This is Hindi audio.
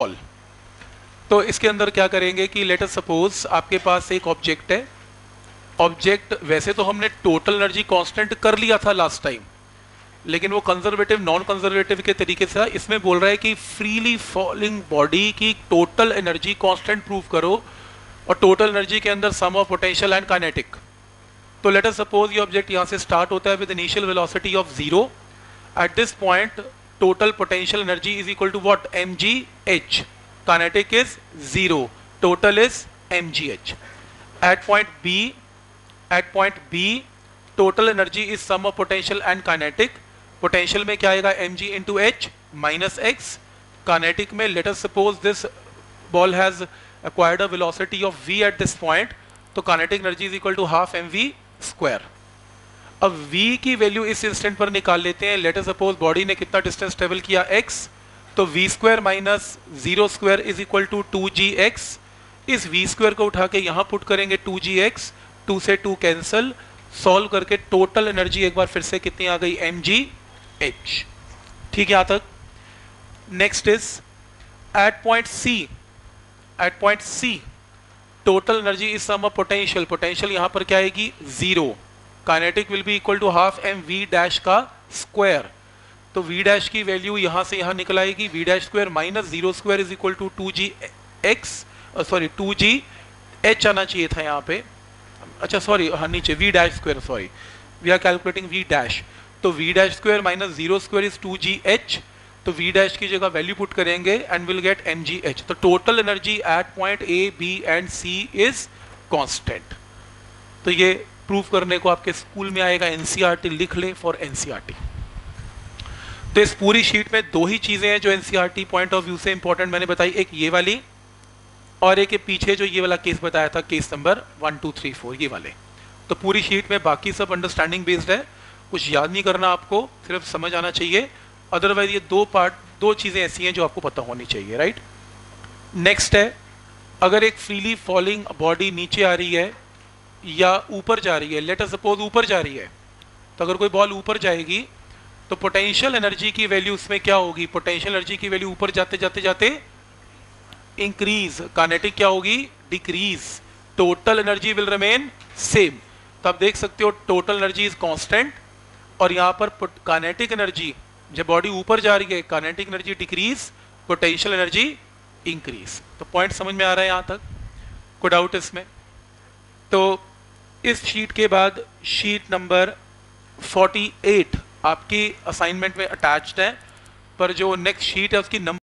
बॉल तो इसके अंदर क्या करेंगे कि लेटर सपोज़ आपके पास एक ऑब्जेक्ट है। ऑब्जेक्ट वैसे तो हमने टोटल एनर्जी कांस्टेंट कर लिया था लास्ट टाइम लेकिन वो कंजर्वेटिव नॉन कंजर्वेटिव के तरीके से इसमें बोल रहा है कि फ्रीली फॉलिंग बॉडी की टोटल एनर्जी कांस्टेंट प्रूव करो और टोटल एनर्जी के अंदर sum of potential and kinetic तो लेटर सपोज़ ये ऑब्जेक्ट यहाँ से स्टार्ट होता है with initial velocity of zero at this point total potential energy is equal to what M G H kinetic is zero total is M G H at point B at point B total energy is sum of potential and kinetic potential में क्या आएगा? M G into H minus X kinetic में let us suppose this ball has acquired a velocity of V at this point तो kinetic energy is equal to half M V square अब v की वैल्यू इस इंस्टेंट पर निकाल लेते हैं। लेटर सपोज़ बॉडी ने कितना डिस्टेंस ट्रेवल किया? X तो v square minus zero square is equal to two G X इस v स्क्वायर को उठा के यहाँ पुट करेंगे टू जी एक्स टू से टू कैंसल सॉल्व करके टोटल एनर्जी एक बार फिर से कितनी आ गई? एम जी एच ठीक है, यहाँ तक। Next is at point C at point C total energy is sum potential potential यहाँ पर क्या आएगी? Zero kinetic will be equal to half M V dash का स्क्वायर तो वी डैश की वैल्यू यहाँ से यहाँ निकल आएगी। V dash square minus zero square is equal to two G X sorry two G H आना चाहिए था यहाँ पे। अच्छा सॉरी हाँ नीचे V dash square sorry we are calculating V dash तो V dash square minus zero square is two G H तो वी डैश की जगह वैल्यू पुट करेंगे and will get M G H तो total energy at point A B and C is constant तो ये प्रूफ करने को आपके स्कूल में आएगा एनसीईआरटी e लिख ले फॉर एनसीईआरटी तो इस पूरी शीट में दो ही चीज़ें हैं जो एनसीईआरटी पॉइंट ऑफ़ व्यू से इंपॉर्टेंट मैंने बताई। एक ये वाली और एक पीछे जो ये वाला केस बताया था case number one two three four ये वाले। तो पूरी शीट में बाकी सब अंडरस्टैंडिंग बेस्ड है। कुछ याद नहीं करना आपको, सिर्फ़ समझ आना चाहिए। अदरवाइज़ ये दो पार्ट दो चीज़ें ऐसी हैं जो आपको पता होनी चाहिए राइट नेक्स्ट है, अगर एक फ्रीली फॉलिंग बॉडी नीचे आ रही है या ऊपर जा रही है लेटर सपोज़ ऊपर जा रही है तो अगर कोई बॉल ऊपर जाएगी तो पोटेंशियल एनर्जी की वैल्यू उसमें क्या होगी? पोटेंशियल एनर्जी की वैल्यू ऊपर जाते जाते जाते इंक्रीज कानेटिक क्या होगी? Decrease total energy will remain same तो आप देख सकते हो टोटल एनर्जी इज़ कांस्टेंट और यहाँ पर कानेटिक एनर्जी जब बॉडी ऊपर जा रही है kinetic energy decrease potential energy increase तो पॉइंट समझ में आ रहा है यहाँ तक? कोई डाउट इसमें? तो इस शीट के बाद शीट नंबर 48 आपकी असाइनमेंट में अटैच्ड है, पर जो नेक्स्ट शीट है, उसकी नंबर